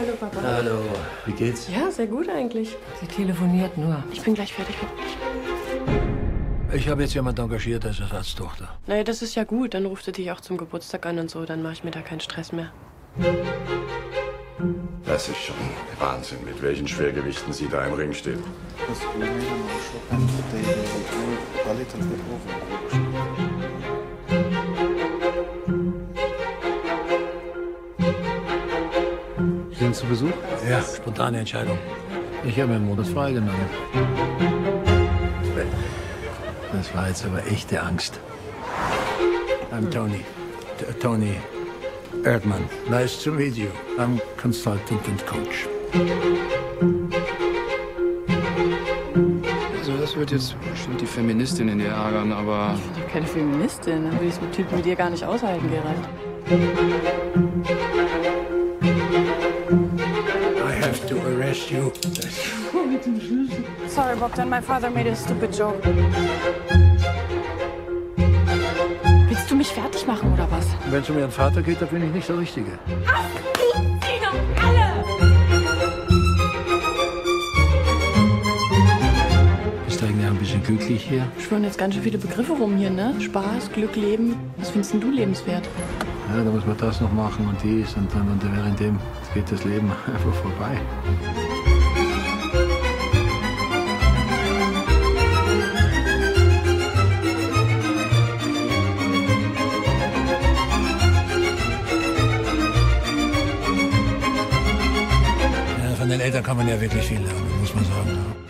Hallo Papa. Hallo, wie geht's? Ja, sehr gut eigentlich. Sie telefoniert nur. Ich bin gleich fertig mit euch. Ich habe jetzt jemand engagiert als Ersatztochter. Naja, das ist ja gut. Dann ruft sie dich auch zum Geburtstag an und so. Dann mache ich mir da keinen Stress mehr. Das ist schon Wahnsinn, mit welchen Schwergewichten sie da im Ring steht. Sie sind zu Besuch? Ja, spontane Entscheidung. Ich habe mir einen Monat freigenommen. Das war jetzt aber echte Angst. I'm Tony. T Tony Erdmann. Nice to meet you. I'm consultant and coach. Also das wird jetzt bestimmt die Feministin in dir ärgern, aber Ich bin doch keine Feministin. Dann würde ich es mit Typen wie dir gar nicht aushalten, Gerald. Arrest you. Sorry, Bogdan, my father made a stupid joke. Willst du mich fertig machen oder was? Wenn es um Ihren Vater geht, da bin ich nicht der Richtige. Bist du eigentlich ein bisschen glücklich hier? Schwören jetzt ganz schön viele Begriffe rum hier, ne? Spaß, Glück, Leben. Was findest denn du lebenswert? Ja, da muss man das noch machen und dies und dann und währenddem geht das Leben einfach vorbei. Von den Eltern kann man ja wirklich viel lernen, muss man sagen.